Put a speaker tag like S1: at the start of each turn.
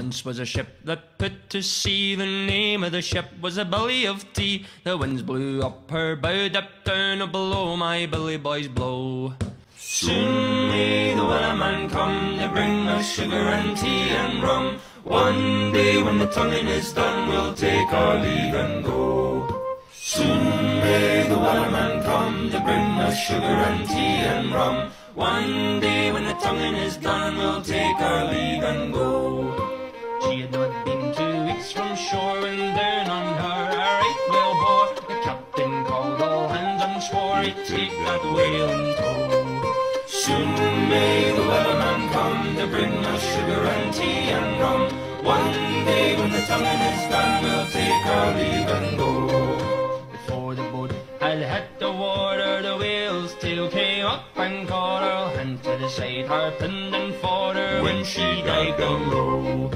S1: Once was a ship that put to sea. The name of the ship was a Billy of Tea. The winds blew up her bow, dipped down below. My Billy boys blow. Soon may the wellerman come to bring us sugar and tea and rum. One day when the tonguing is done, we'll take our leave and go. Soon may the wellerman come to bring us sugar and tea and rum. One day not two weeks from shore and down on her a right whale bore. The captain called all hands and swore he'd take that whale in tow. Soon may the wellerman come to bring us sugar and tea and rum. One day when the tonguing is done, we'll take our leave and go. Before the boat had hit the water, the whale's tail came up and caught her. Hand to the side, harping and fought her when she dived down low.